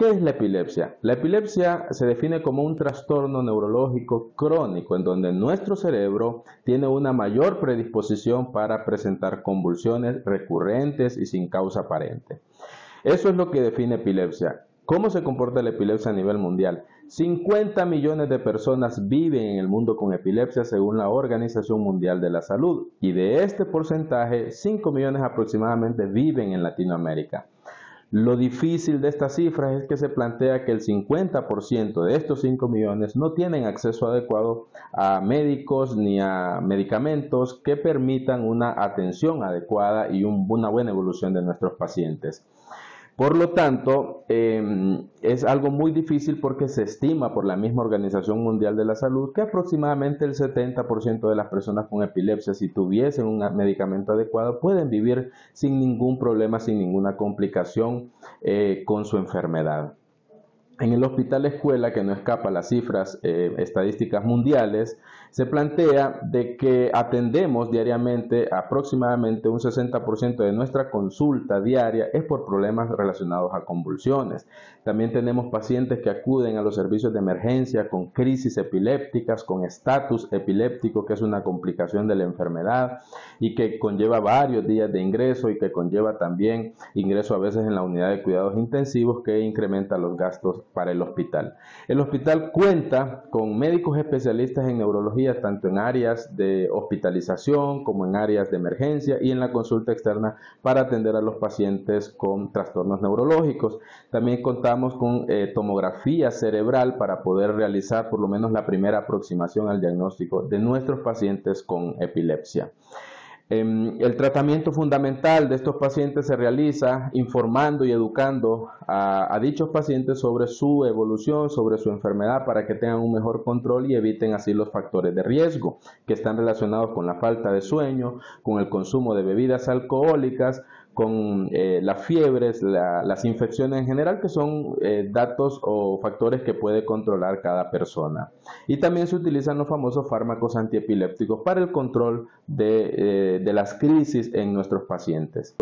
qué es la epilepsia? La epilepsia se define como un trastorno neurológico crónico en donde nuestro cerebro tiene una mayor predisposición para presentar convulsiones recurrentes y sin causa aparente. Eso es lo que define epilepsia. ¿Cómo se comporta la epilepsia a nivel mundial? 50 millones de personas viven en el mundo con epilepsia según la Organización Mundial de la Salud y de este porcentaje 5 millones aproximadamente viven en Latinoamérica. Lo difícil de esta cifra es que se plantea que el 50% de estos 5 millones no tienen acceso adecuado a médicos ni a medicamentos que permitan una atención adecuada y una buena evolución de nuestros pacientes. Por lo tanto, em, es algo muy difícil porque se estima por la misma Organización Mundial de la Salud que aproximadamente el 70% de las personas con epilepsia, si tuviesen un medicamento adecuado, pueden vivir sin ningún problema, sin ninguna complicación eh, con su enfermedad. En el hospital escuela, que no escapa las cifras eh, estadísticas mundiales, se plantea de que atendemos diariamente aproximadamente un 60% de nuestra consulta diaria es por problemas relacionados a convulsiones. También tenemos pacientes que acuden a los servicios de emergencia con crisis epilépticas, con estatus epiléptico, que es una complicación de la enfermedad y que conlleva varios días de ingreso y que conlleva también ingreso a veces en la unidad de cuidados intensivos que incrementa los gastos para el hospital. El hospital cuenta con médicos especialistas en neurología, tanto en áreas de hospitalización como en áreas de emergencia y en la consulta externa para atender a los pacientes con trastornos neurológicos. También contamos con eh, tomografía cerebral para poder realizar por lo menos la primera aproximación al diagnóstico de nuestros pacientes con epilepsia. Em, el tratamiento fundamental de estos pacientes se realiza informando y educando a, dichos pacientes sobre su evolución, sobre su enfermedad, para que tengan un mejor control y eviten así los factores de riesgo que están relacionados con la falta de sueño, con el consumo de bebidas alcohólicas, con eh, las fiebres, las infecciones en general, que son eh, datos o factores que puede controlar cada persona. Y también se utilizan los famosos fármacos antiepilépticos para el control de, eh, de las crisis en nuestros pacientes.